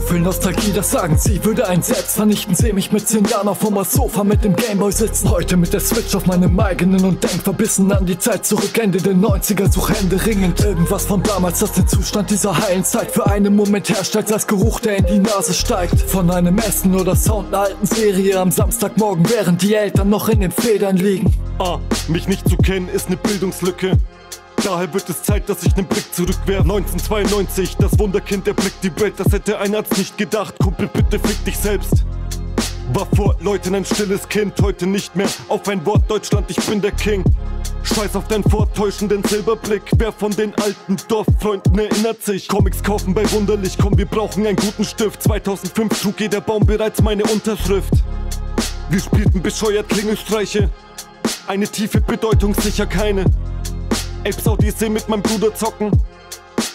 viel Nostalgie, das sagen sie, würde ein selbst vernichten. Seh mich mit 10 Jahren auf dem Sofa mit dem Gameboy sitzen. Heute mit der Switch auf meinem eigenen und denk verbissen an die Zeit zurück. Ende der 90er, such Hände ringend. Irgendwas von damals, das den Zustand dieser heilen Zeit für einen Moment herstellt, als Geruch, der in die Nase steigt. Von einem Essen oder Sound einer alten Serie am Samstagmorgen, während die Eltern noch in den Federn liegen. Ah, mich nicht zu kennen ist ne Bildungslücke. Daher wird es Zeit, dass ich nen Blick zurückwerf. 1992, das Wunderkind erblickt die Welt Das hätte ein Arzt nicht gedacht, Kumpel bitte fick dich selbst. War vor Leuten ein stilles Kind, heute nicht mehr. Auf ein Wort Deutschland, ich bin der King. Scheiß auf deinen vortäuschenden Silberblick. Wer von den alten Dorffreunden erinnert sich? Comics kaufen bei Wunderlich, komm wir brauchen einen guten Stift. 2005 trug jeder Baum bereits meine Unterschrift. Wir spielten bescheuert Klingelstreiche. Eine tiefe Bedeutung sicher keine Apes Odyssee mit meinem Bruder zocken.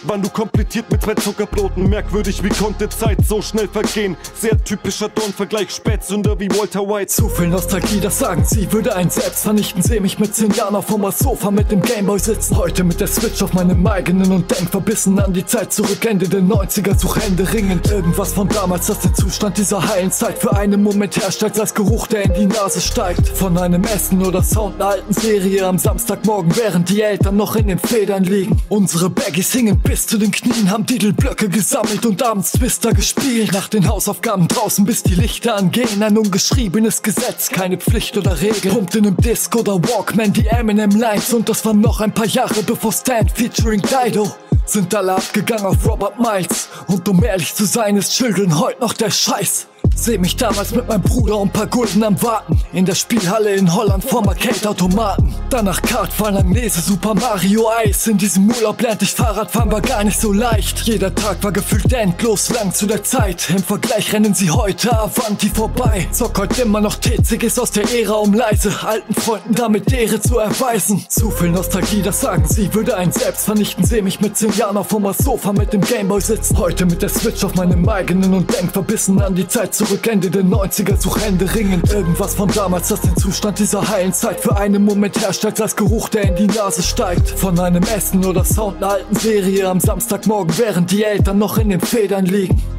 Wann du komplettiert mit zwei Zuckerbroten. Merkwürdig, wie konnte Zeit so schnell vergehen. Sehr typischer Dorn-Vergleich, Spätsünder wie Walter White. Zu viel Nostalgie, das sagen sie, würde ein selbst vernichten. Seh mich mit 10 Jahren auf dem Sofa mit dem Gameboy sitzen. Heute mit der Switch auf meinem eigenen und denk verbissen an die Zeit zurück. Ende der 90er, such Hände ringend. Irgendwas von damals, das den Zustand dieser heilen Zeit für einen Moment herstellt, als Geruch, der in die Nase steigt. Von einem Essen oder Sound einer alten Serie am Samstagmorgen, während die Eltern noch in den Federn liegen. Unsere Baggies hingen bis zu den Knien, haben Titelblöcke gesammelt und abends Twister gespielt. Nach den Hausaufgaben draußen, bis die Lichter angehen. Ein ungeschriebenes Gesetz, keine Pflicht oder Regel. Pumpt in einem Disc oder Walkman die Eminem Lines und das war noch ein paar Jahre bevor Stand featuring Dido. Sind alle abgegangen auf Robert Miles. Und um ehrlich zu sein, ist Children heute noch der Scheiß. Seh mich damals mit meinem Bruder und paar Gulden am Warten. In der Spielhalle in Holland vorm Arcade-Automaten. Danach Kartfahren, Langnese, Super Mario Eis. In diesem Urlaub lernte ich Fahrradfahren, war gar nicht so leicht. Jeder Tag war gefühlt endlos lang zu der Zeit. Im Vergleich rennen sie heute Avanti vorbei. Zock heute immer noch TCGs aus der Ära, um leise alten Freunden damit Ehre zu erweisen. Zu viel Nostalgie, das sagen sie, würde ein selbst vernichten. Seh mich mit 10 Jahren auf dem Sofa mit dem Gameboy sitzen. Heute mit der Switch auf meinem eigenen und denk verbissen an die Zeit zurück zurück, Ende der 90er, such Hände ringend. Irgendwas von damals, das den Zustand dieser heilen Zeit für einen Moment herstellt, als Geruch, der in die Nase steigt. Von einem Essen oder Sound einer alten Serie am Samstagmorgen, während die Eltern noch in den Federn liegen.